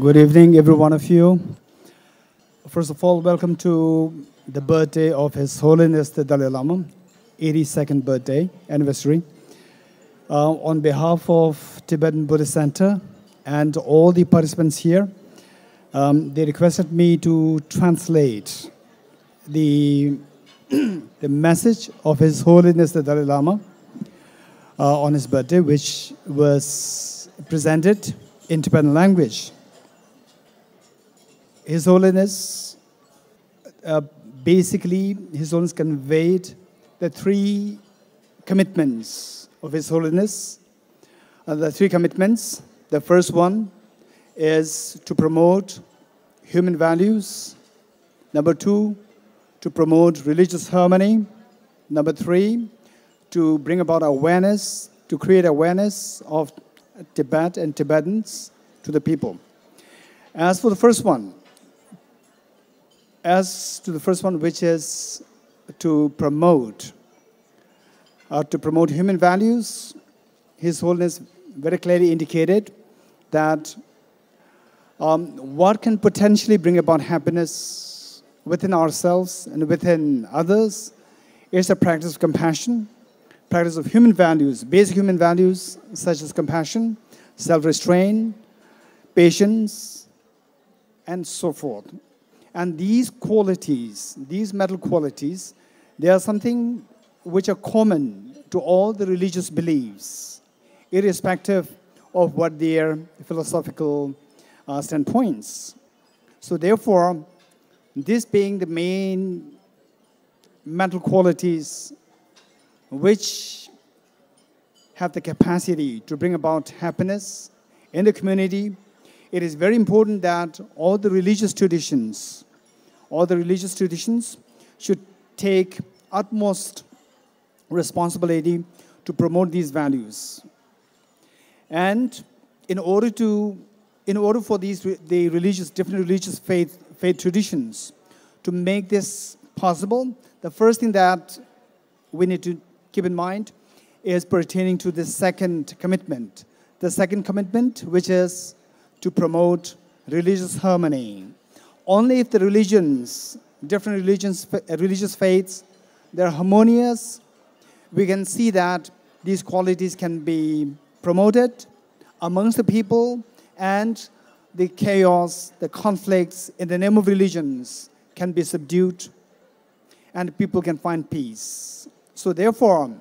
Good evening, every one of you. First of all, welcome to the birthday of His Holiness the Dalai Lama, 82nd birthday anniversary. Uh, on behalf of Tibetan Buddhist Center and all the participants here, um, they requested me to translate the, the message of His Holiness the Dalai Lama uh, on his birthday, which was presented in Tibetan language. His Holiness, uh, basically, His Holiness conveyed the three commitments of His Holiness. Uh, the three commitments. The first one is to promote human values. Number two, to promote religious harmony. Number three, to bring about awareness, to create awareness of Tibet and Tibetans to the people. As for the first one, as to the first one, which is to promote, uh, to promote human values, His Holiness very clearly indicated that um, what can potentially bring about happiness within ourselves and within others is a practice of compassion, practice of human values, basic human values such as compassion, self restraint, patience, and so forth. And these qualities, these mental qualities, they are something which are common to all the religious beliefs, irrespective of what their philosophical uh, standpoints. So, therefore, this being the main mental qualities which have the capacity to bring about happiness in the community, it is very important that all the religious traditions, all the religious traditions should take utmost responsibility to promote these values. And in order to, in order for these the religious, different religious faith, faith traditions to make this possible, the first thing that we need to keep in mind is pertaining to the second commitment. The second commitment, which is to promote religious harmony. Only if the religions, different religions, religious faiths, they're harmonious, we can see that these qualities can be promoted amongst the people and the chaos, the conflicts in the name of religions can be subdued and people can find peace. So therefore,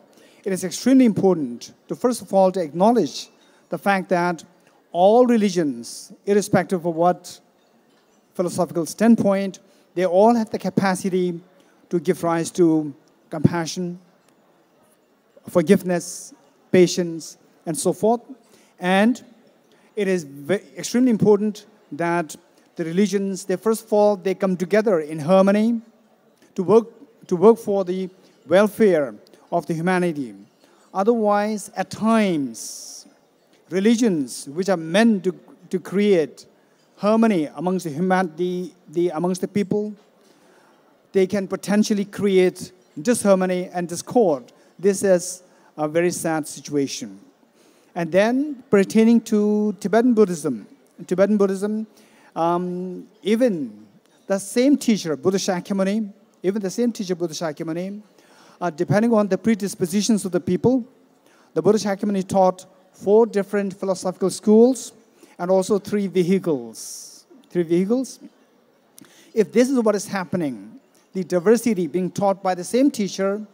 it is extremely important to first of all to acknowledge the fact that all religions, irrespective of what philosophical standpoint, they all have the capacity to give rise to compassion, forgiveness, patience, and so forth. And it is extremely important that the religions, they first of all, they come together in harmony to work, to work for the welfare of the humanity. Otherwise, at times, religions which are meant to, to create harmony amongst the humanity, the, amongst the people, they can potentially create disharmony and discord. This is a very sad situation. And then pertaining to Tibetan Buddhism, Tibetan Buddhism, um, even the same teacher, Buddha Shakyamuni, even the same teacher, Buddha Shakyamuni, uh, depending on the predispositions of the people, the Buddha Shakyamuni taught four different philosophical schools and also three vehicles. Three vehicles. If this is what is happening, the diversity being taught by the same teacher,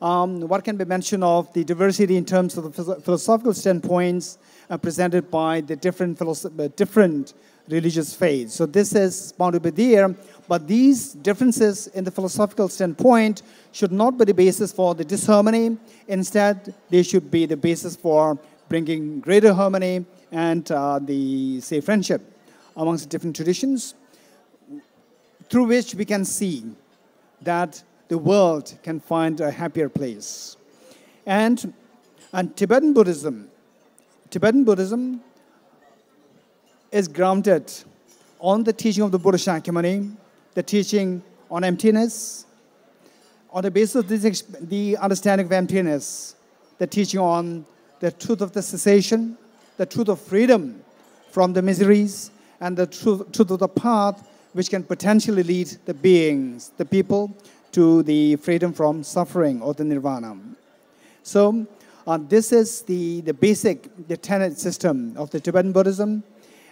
um, what can be mentioned of the diversity in terms of the philosophical standpoints uh, presented by the different, uh, different religious faiths. So this is bound to be there, but these differences in the philosophical standpoint should not be the basis for the disharmony. Instead, they should be the basis for bringing greater harmony and uh, the, say, friendship amongst different traditions, through which we can see that the world can find a happier place. And, and Tibetan Buddhism, Tibetan Buddhism is grounded on the teaching of the Buddha Shakyamuni, the teaching on emptiness, on the basis of this, the understanding of emptiness, the teaching on the truth of the cessation, the truth of freedom from the miseries, and the truth, truth of the path which can potentially lead the beings, the people, to the freedom from suffering or the nirvana. So uh, this is the, the basic, the tenet system of the Tibetan Buddhism.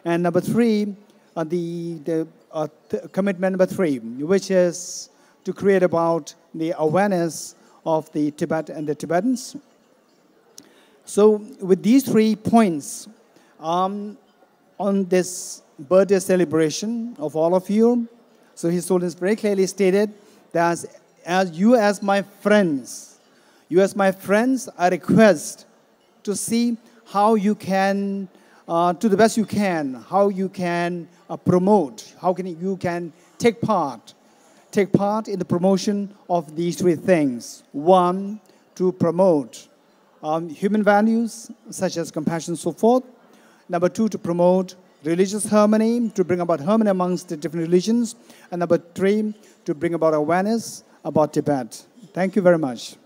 And number three, uh, the, the uh, th commitment number three, which is to create about the awareness of the Tibet and the Tibetans. So with these three points, um, on this birthday celebration of all of you, so His Holiness very clearly stated that as, as you as my friends, you as my friends, I request to see how you can, uh, to the best you can, how you can uh, promote, how can you can take part, take part in the promotion of these three things. One, to promote um, human values such as compassion, and so forth. Number two, to promote religious harmony, to bring about harmony amongst the different religions. And number three, to bring about awareness about Tibet. Thank you very much.